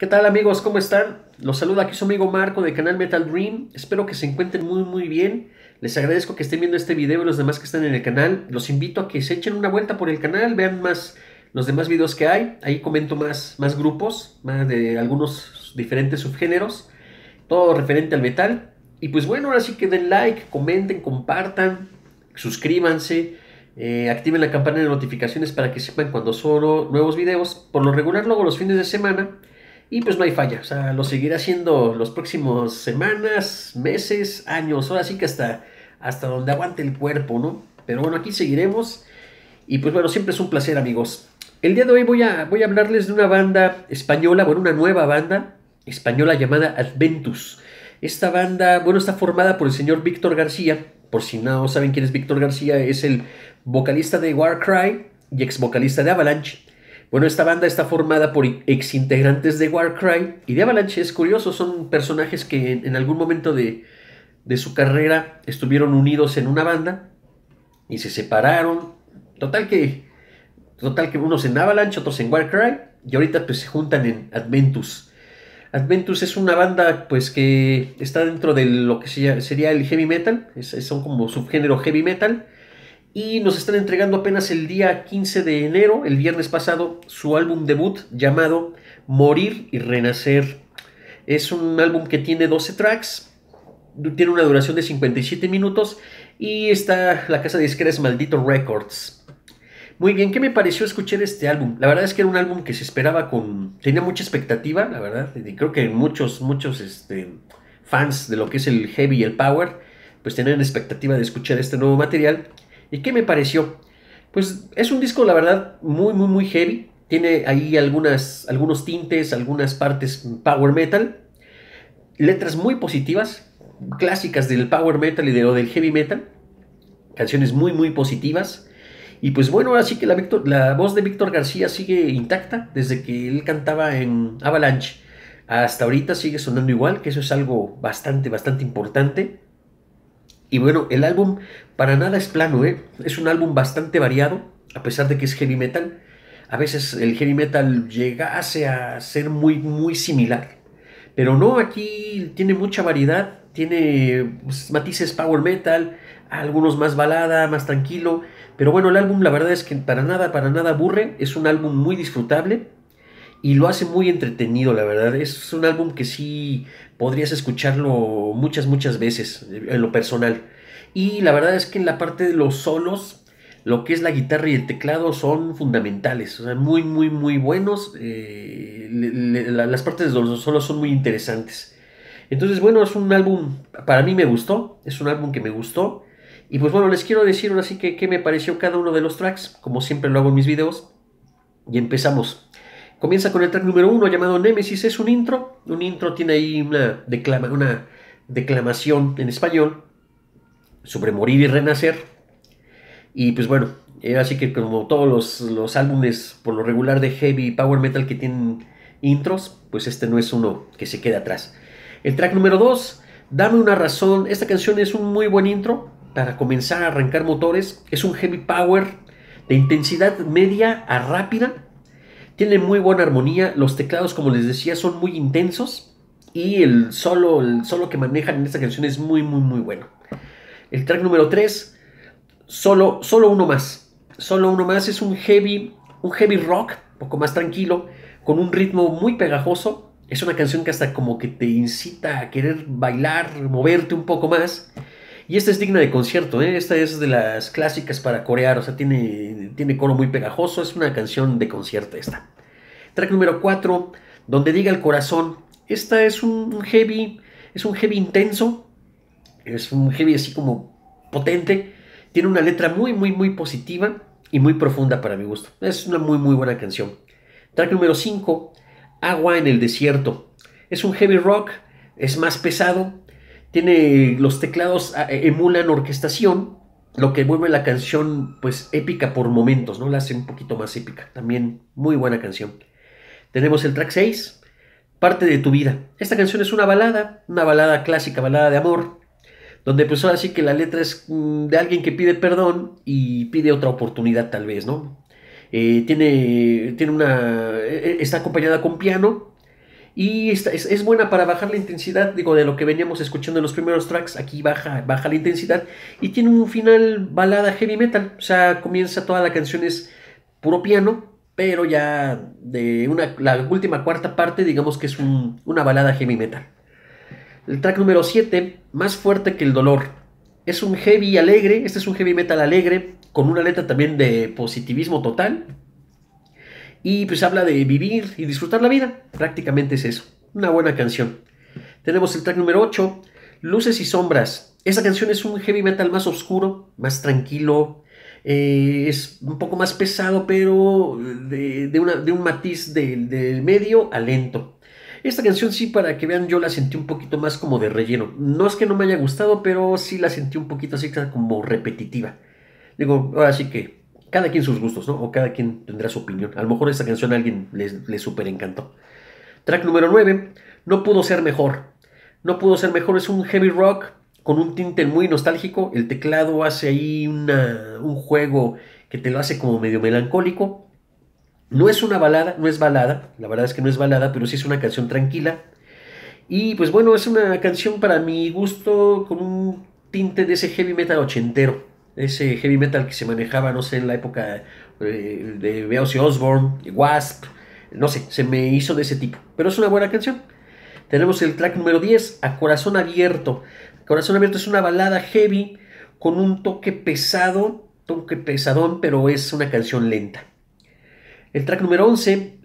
¿Qué tal amigos? ¿Cómo están? Los saluda aquí su amigo Marco del canal Metal Dream. Espero que se encuentren muy muy bien. Les agradezco que estén viendo este video y los demás que están en el canal. Los invito a que se echen una vuelta por el canal, vean más los demás videos que hay. Ahí comento más, más grupos, más de algunos diferentes subgéneros. Todo referente al metal. Y pues bueno, ahora sí que den like, comenten, compartan, suscríbanse. Eh, activen la campana de notificaciones para que sepan cuando subo nuevos videos. Por lo regular luego los fines de semana. Y pues no hay falla, o sea, lo seguiré haciendo los próximos semanas, meses, años, ahora sí que hasta, hasta donde aguante el cuerpo, ¿no? Pero bueno, aquí seguiremos. Y pues bueno, siempre es un placer, amigos. El día de hoy voy a, voy a hablarles de una banda española, bueno, una nueva banda española llamada Adventus. Esta banda, bueno, está formada por el señor Víctor García. Por si no saben quién es Víctor García, es el vocalista de Warcry y ex vocalista de Avalanche. Bueno, esta banda está formada por ex integrantes de Warcry y de Avalanche. Es curioso, son personajes que en, algún momento de, su carrera estuvieron unidos en una banda y se separaron. Total que, total que unos en Avalanche, otros en Warcry y ahorita pues se juntan en Adventus. Adventus es una banda pues que está dentro de lo que sería el heavy metal, son como subgénero heavy metal y nos están entregando apenas el día 15 de enero, el viernes pasado, su álbum debut llamado Morir y Renacer. Es un álbum que tiene 12 tracks, tiene una duración de 57 minutos y está la casa de disquera Maldito Records. Muy bien, ¿qué me pareció escuchar este álbum? La verdad es que era un álbum que se esperaba con... tenía mucha expectativa, la verdad. Y creo que muchos, muchos este, fans de lo que es el heavy y el power, pues tenían expectativa de escuchar este nuevo material. ¿Y qué me pareció? Pues es un disco, la verdad, muy, muy, muy heavy. Tiene ahí algunas, algunos tintes, algunas partes power metal. Letras muy positivas, clásicas del power metal y de lo del heavy metal. Canciones muy, muy positivas. Y pues bueno, ahora sí que la, la voz de Víctor García sigue intacta desde que él cantaba en Avalanche. Hasta ahorita sigue sonando igual, que eso es algo bastante, bastante importante. Y bueno, el álbum para nada es plano, ¿eh? es un álbum bastante variado, a pesar de que es heavy metal. A veces el heavy metal llegase a ser muy, muy similar. Pero no, aquí tiene mucha variedad, tiene pues, matices power metal, algunos más balada, más tranquilo. Pero bueno, el álbum la verdad es que para nada, para nada aburre, es un álbum muy disfrutable y lo hace muy entretenido, la verdad. Es un álbum que sí podrías escucharlo muchas, muchas veces en lo personal. Y la verdad es que en la parte de los solos, lo que es la guitarra y el teclado son fundamentales, o sea, muy, muy, muy buenos. Eh, las partes de los solos son muy interesantes. Entonces, bueno, es un álbum, para mí me gustó, es un álbum que me gustó. Y pues bueno, les quiero decir ahora sí que qué me pareció cada uno de los tracks, como siempre lo hago en mis videos. Y empezamos. Comienza con el track número uno llamado Nemesis. Es un intro. Un intro tiene ahí una, declama, una declamación en español sobre morir y renacer. Y pues bueno, así que como todos los, los, álbumes por lo regular de heavy power metal que tienen intros, pues este no es uno que se quede atrás. El track número 2, Dame una razón. Esta canción es un muy buen intro para comenzar a arrancar motores. Es un heavy power de intensidad media a rápida tiene muy buena armonía, los teclados como les decía son muy intensos y el solo, el solo que manejan en esta canción es muy muy muy bueno. El track número 3, solo, solo uno más. Solo uno más es un heavy, un heavy rock, un poco más tranquilo, con un ritmo muy pegajoso. Es una canción que hasta como que te incita a querer bailar, moverte un poco más. Y esta es digna de concierto, ¿eh? esta es de las clásicas para corear, o sea, tiene, tiene coro muy pegajoso, es una canción de concierto esta. Track número 4, Donde diga el corazón. Esta es un heavy, es un heavy intenso, es un heavy así como potente, tiene una letra muy, muy, muy positiva y muy profunda para mi gusto. Es una muy, muy buena canción. Track número 5, Agua en el desierto. Es un heavy rock, es más pesado, tiene los teclados ah, eh, emulan orquestación, lo que vuelve la canción pues épica por momentos, ¿no? La hace un poquito más épica. También muy buena canción. Tenemos el track 6, Parte de tu vida. Esta canción es una balada, una balada clásica, balada de amor, donde pues ahora sí que la letra es mm, de alguien que pide perdón y pide otra oportunidad tal vez, ¿no? Eh, tiene, tiene una... Eh, está acompañada con piano Y es, es, buena para bajar la intensidad, digo, de lo que veníamos escuchando en los primeros tracks. Aquí baja, baja la intensidad y tiene un final balada heavy metal. O sea, comienza toda la canción es puro piano, pero ya de una, la última cuarta parte, digamos que es una balada heavy metal. El track número 7, más fuerte que el dolor. Es un heavy alegre, este es un heavy metal alegre, con una letra también de positivismo total. Y pues habla de vivir y disfrutar la vida. Prácticamente es eso. Una buena canción. Tenemos el track número 8, Luces y Sombras. Esa canción es un heavy metal más oscuro, más tranquilo. Eh, es un poco más pesado, pero de, un matiz del medio a lento. Esta canción sí, para que vean, yo la sentí un poquito más como de relleno. No es que no me haya gustado, pero sí la sentí un poquito así como repetitiva. Digo, ahora sí que cada quien sus gustos, ¿no? O cada quien tendrá su opinión. A lo mejor esta canción a alguien le, super encantó. Track número 9, No pudo ser mejor. No pudo ser mejor, es un heavy rock con un tinte muy nostálgico. El teclado hace ahí una, un juego que te lo hace como medio melancólico. No es una balada, no es balada, la verdad es que no es balada, pero sí es una canción tranquila. Y pues bueno, es una canción para mi gusto con un tinte de ese heavy metal ochentero ese heavy metal que se manejaba, no sé, en la época eh, de Ozzy Osbourne, Wasp, no sé, se me hizo de ese tipo. Pero es una buena canción. Tenemos el track número 10, A Corazón Abierto. Corazón Abierto es una balada heavy con un toque pesado, toque pesadón, pero es una canción lenta. El track número 11,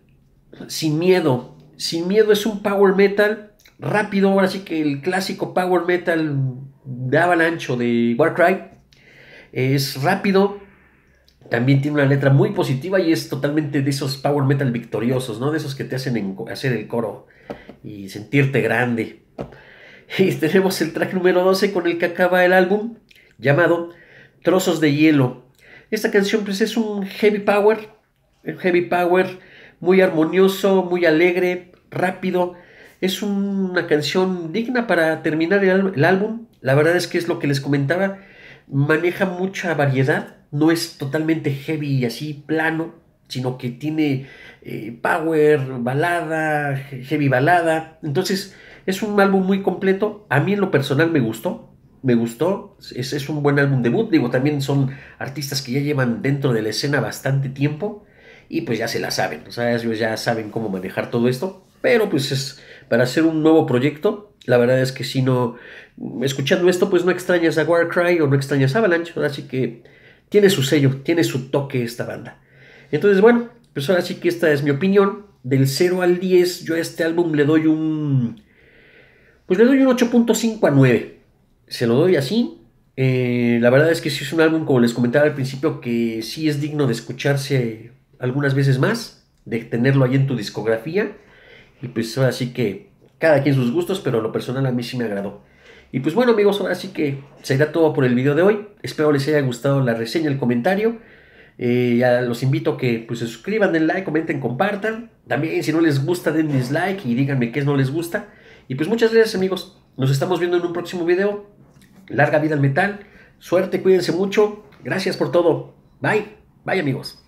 Sin Miedo. Sin Miedo es un power metal rápido, ahora sí que el clásico power metal de Avalanche de Warcry es rápido, también tiene una letra muy positiva y es totalmente de esos power metal victoriosos, ¿no? De esos que te hacen hacer el coro y sentirte grande. Y tenemos el track número 12 con el que acaba el álbum, llamado Trozos de Hielo. Esta canción pues es un heavy power, un heavy power muy armonioso, muy alegre, rápido. Es una canción digna para terminar el álbum. La verdad es que es lo que les comentaba maneja mucha variedad, no es totalmente heavy y así plano, sino que tiene eh, power, balada, heavy balada. Entonces es un álbum muy completo. A mí en lo personal me gustó. Me gustó, es, es un buen álbum debut, digo, también son artistas que ya llevan dentro de la escena bastante tiempo y pues ya se la saben, o sea, ellos ya saben cómo manejar todo esto, pero pues es para hacer un nuevo proyecto, la verdad es que si no, escuchando esto, pues no extrañas a Warcry o no extrañas a Avalanche, así que tiene su sello, tiene su toque esta banda. Entonces, bueno, pues ahora sí que esta es mi opinión. Del 0 al 10, yo a este álbum le doy un. Pues le doy un 8.5 a 9. Se lo doy así. Eh, la verdad es que sí es un álbum, como les comentaba al principio, que sí es digno de escucharse algunas veces más, de tenerlo ahí en tu discografía. Y pues ahora sí que cada quien sus gustos, pero lo personal a mí sí me agradó. Y pues bueno amigos, ahora sí que será todo por el video de hoy. Espero les haya gustado la reseña, el comentario. Eh, ya los invito a que pues, se suscriban, den like, comenten, compartan. También si no les gusta den dislike y díganme qué no les gusta. Y pues muchas gracias amigos. Nos estamos viendo en un próximo video. Larga vida al metal. Suerte, cuídense mucho. Gracias por todo. Bye. Bye amigos.